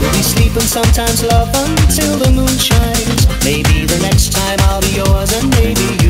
We'll be sleeping, sometimes love until the moon shines. Maybe the next time I'll be yours and maybe you.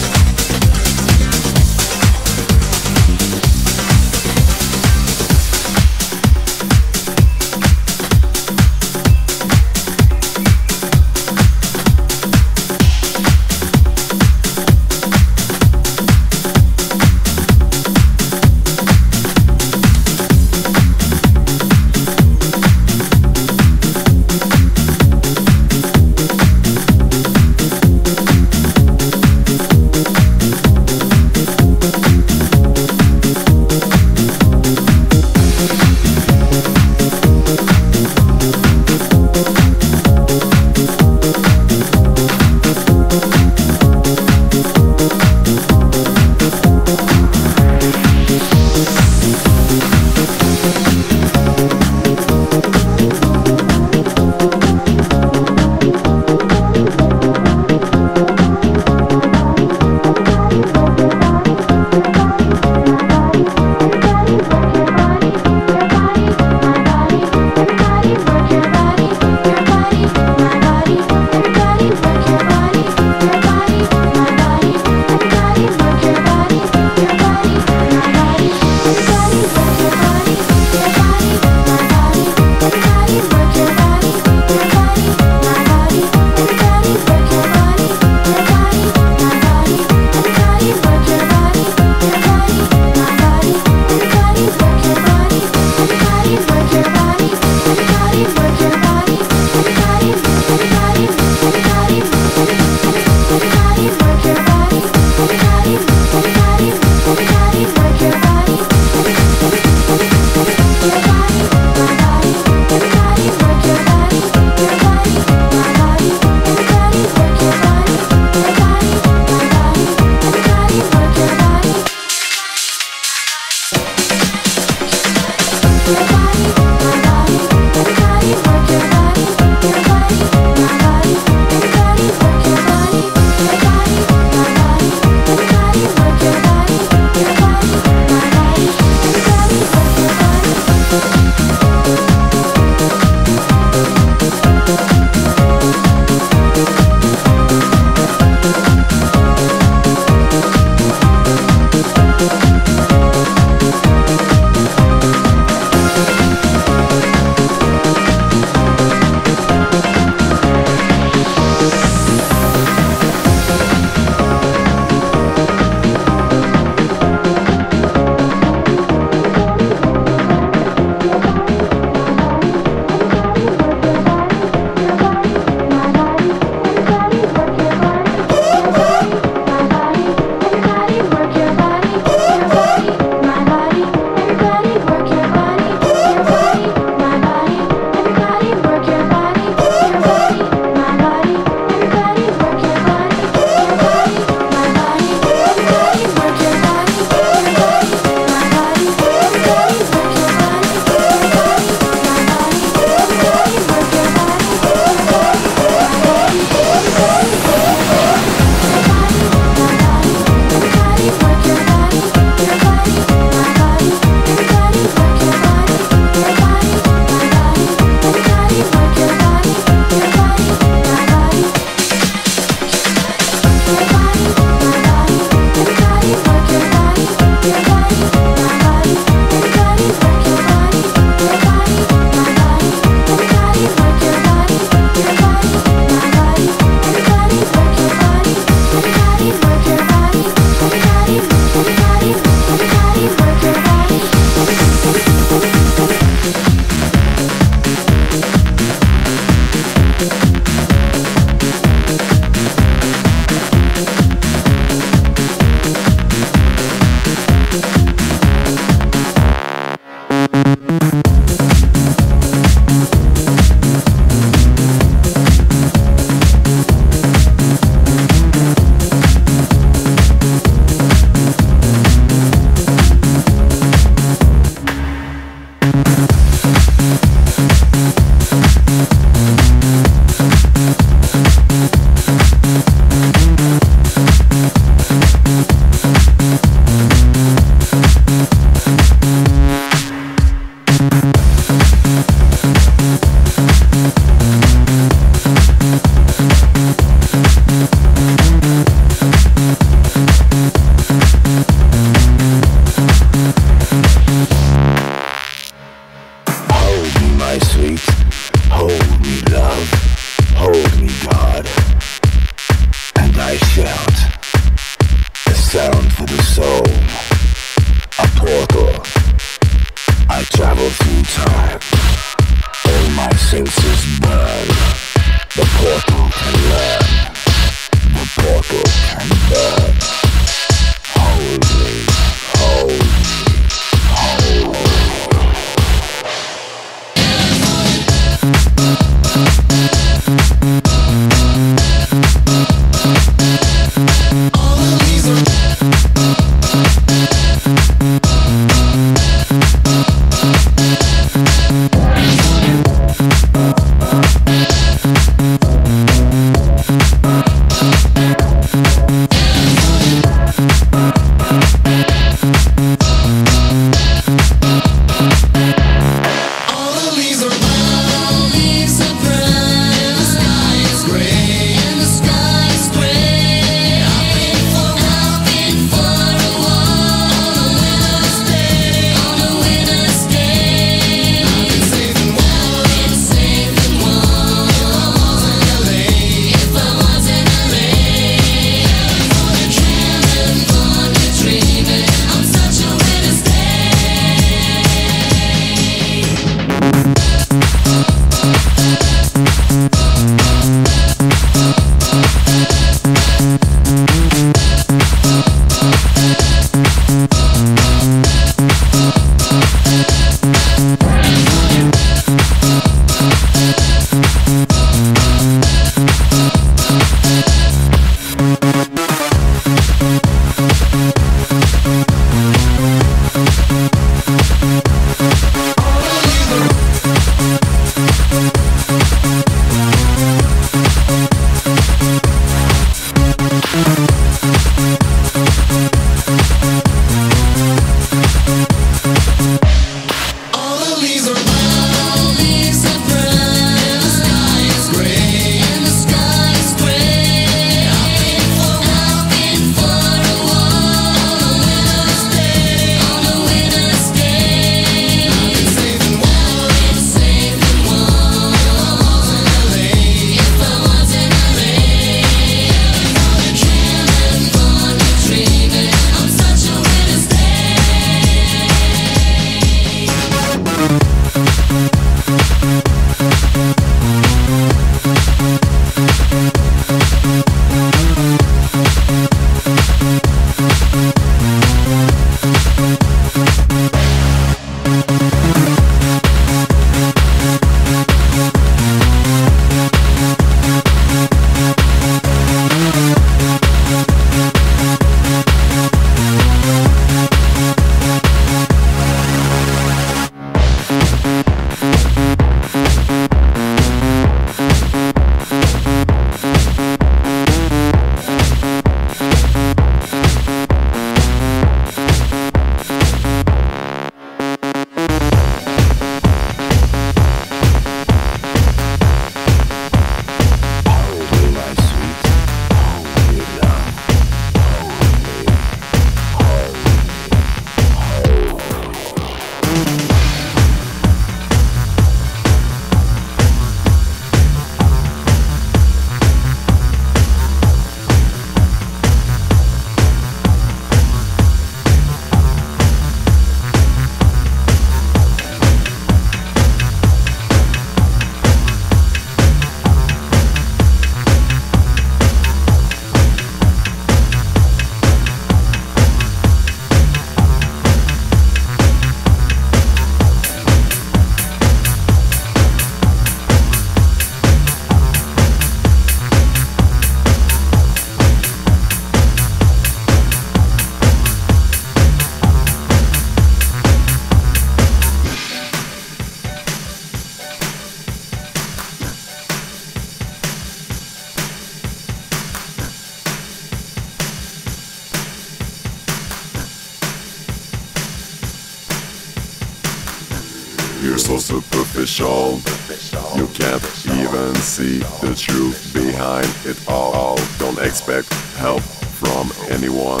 see the truth behind it all. Don't expect help from anyone.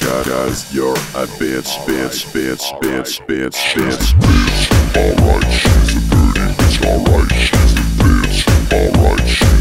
Cause you're a bitch, bitch, bitch, bitch, bitch, bitch. Bitch, alright, she's a dirty bitch, alright, she's a bitch, alright,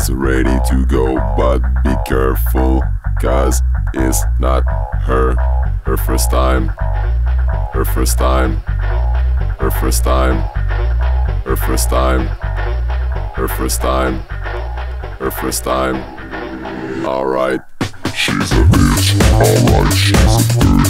is ready to go, but be careful, cause it's not her, her first time, her first time, her first time, her first time, her first time, her first time. time. Alright, she's a bitch, alright, she's a bitch.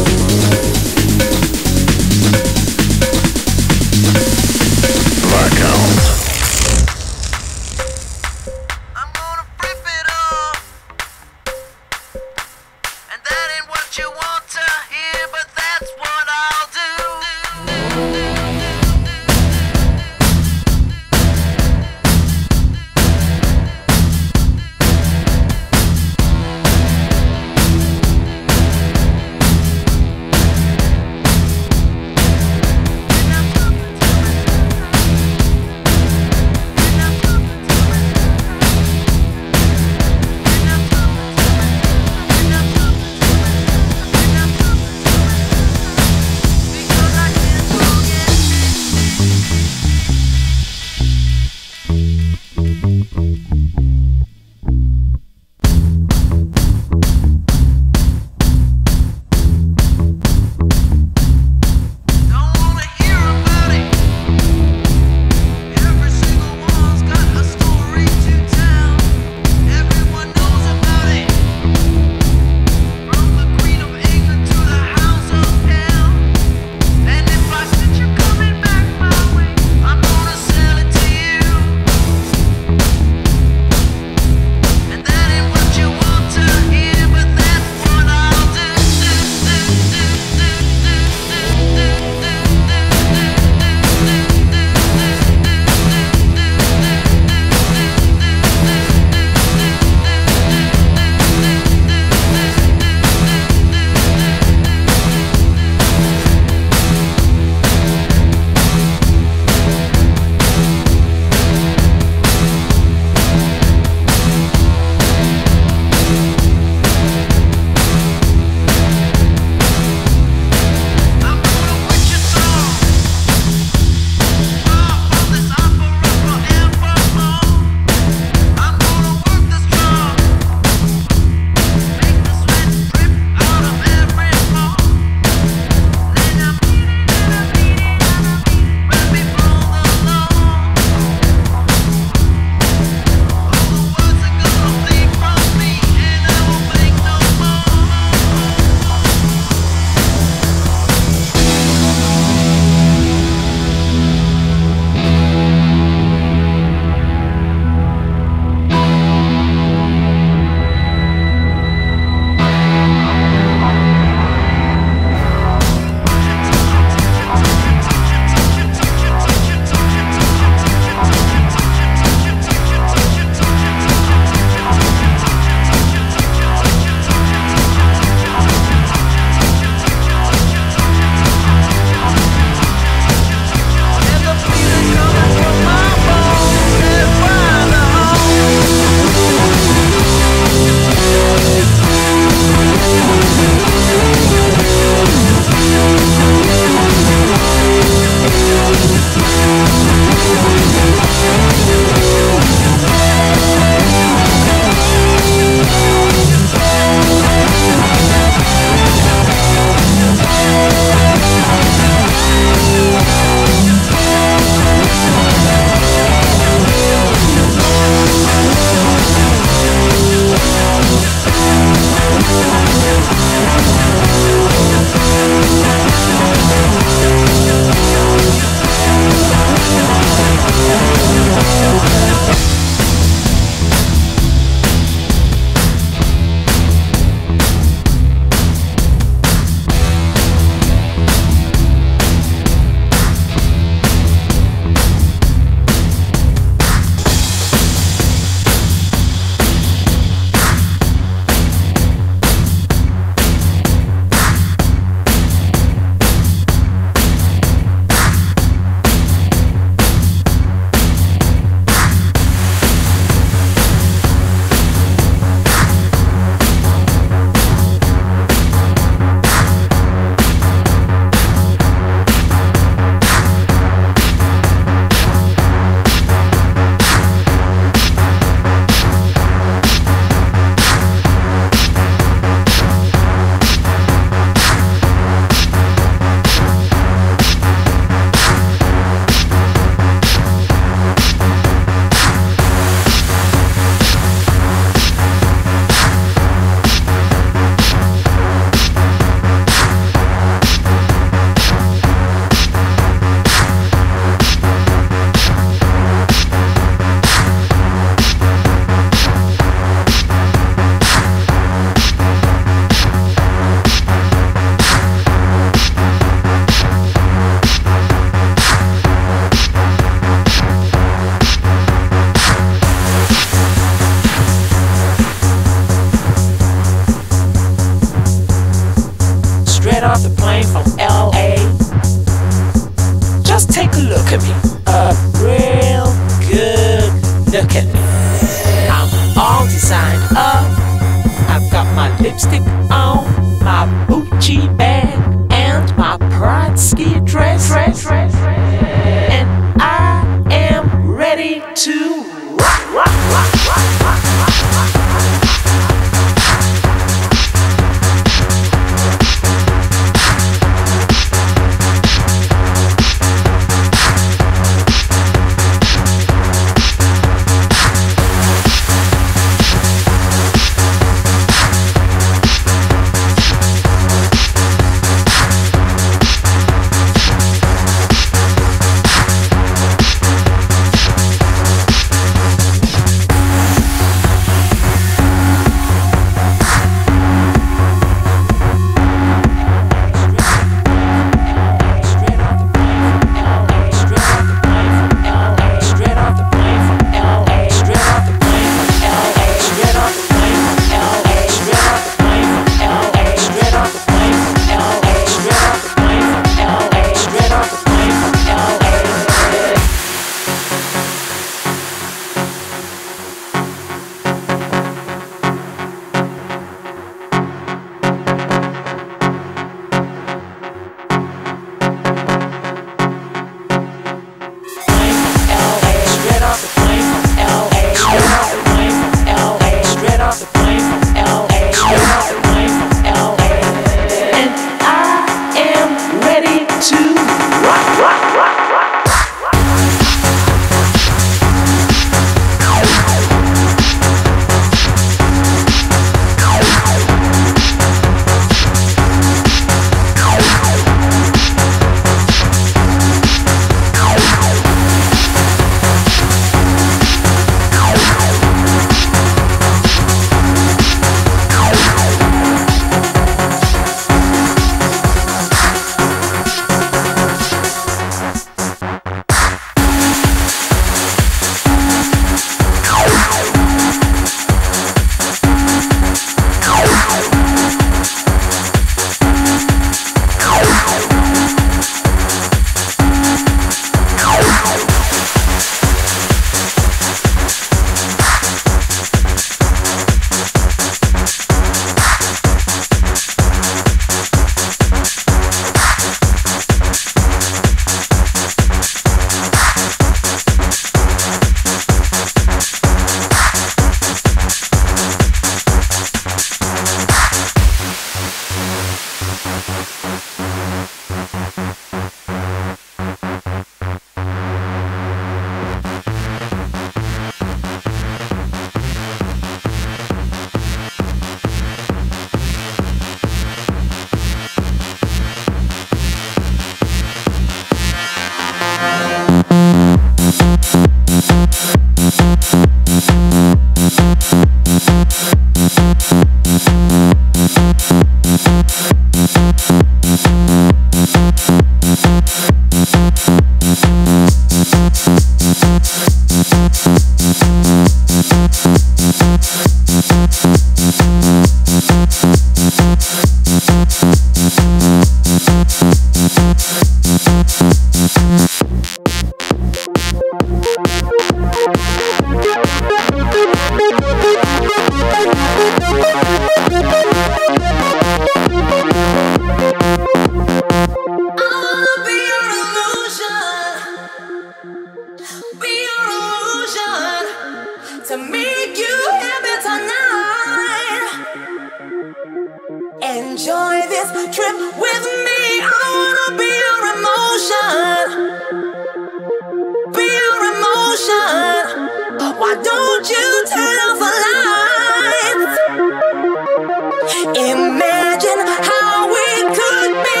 we could be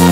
living.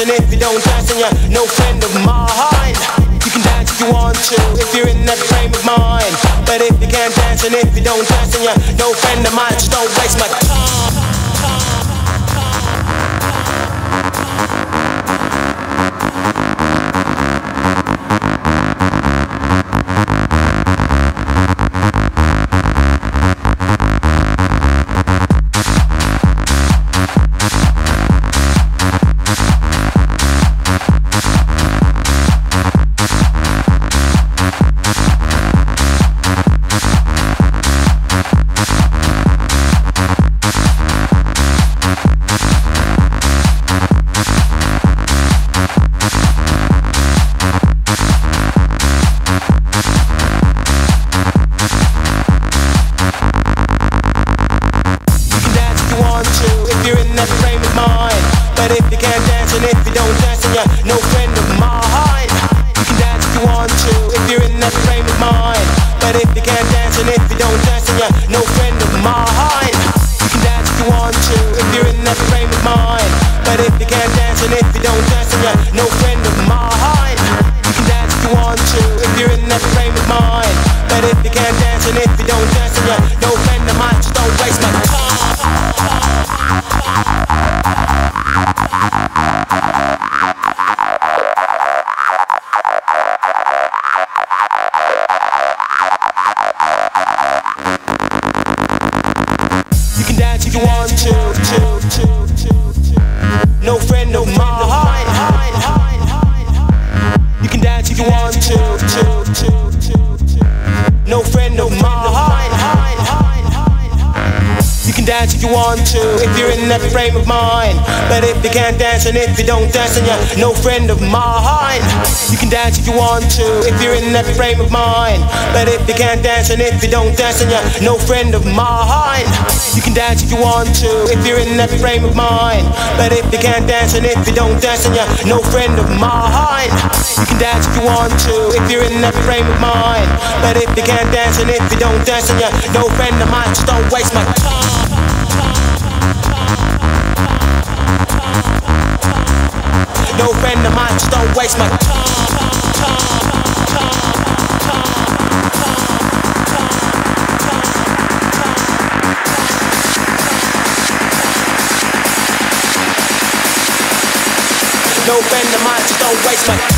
And if you don't dance, then you're no friend of mine. You can dance if you want to, if you're in that frame of mind. But if you can't dance and if you don't dance, then you're no friend of mine. Just don't waste my time. No friend of mine. You can dance if you want to, if you're in that frame of mind. But if you can't dance and if you don't dance, if you're in that frame of mind. But if you can't dance and if you don't dance, then you're no friend of mine. You can dance if you want to, if you're in that frame of mind. But if you can't dance and if you don't dance, then you're no friend of mine. You can dance if you want to, if you're in that frame of mind. But if you can't dance and if you don't dance, then you're no friend of mine. You can dance if you want to, if you're in that frame of mind. But if you can't dance and if you don't dance, then you're no friend of mine. Just don't waste my time. Waste my No just don't waste my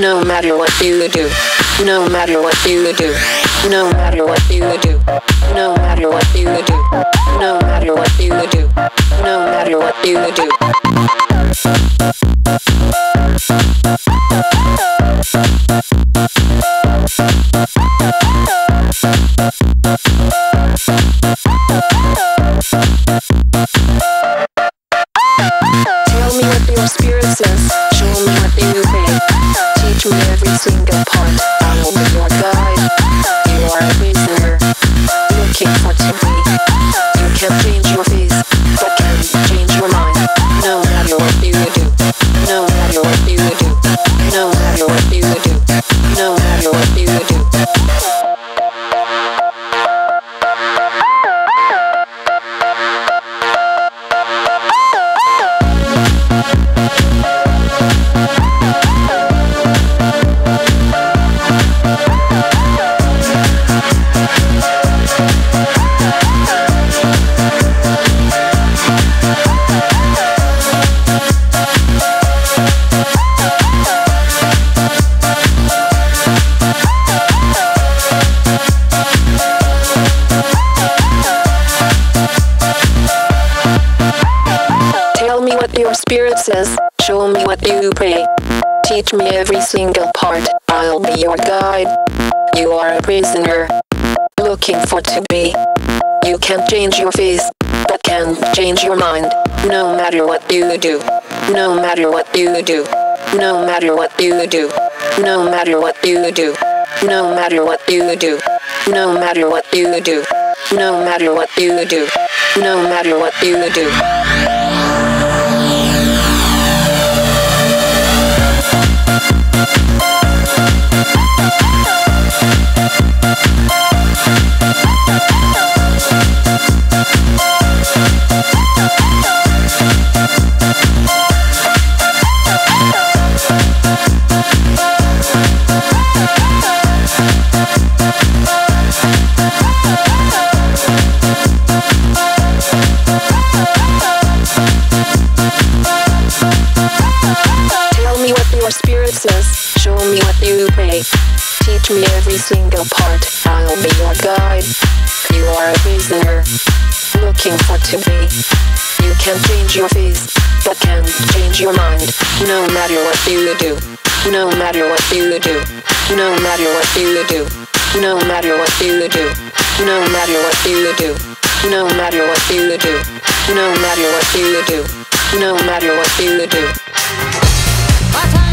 no matter what you do, no matter what you do, no matter what you do, no matter what you do, no matter what you do, no matter what you do. Spirit says. Show me what you pray. Teach me every single part. I'll be your guide. You are a prisoner, looking for to be. You can't change your face, but can change your mind. No matter what you do, no matter what you do, no matter what you do, no matter what you do, no matter what you do, no matter what you do, no matter what you do, no matter what you do. Your spirit says. Show me what you pray. Teach me every single part. I'll be your guide. You are a prisoner, looking for to be. You can change your face, but can change your mind. No matter what you do, no matter what you do, no matter what you do, no matter what you do, no matter what you do, no matter what you do, no matter what you do, no matter what you do. By the time you said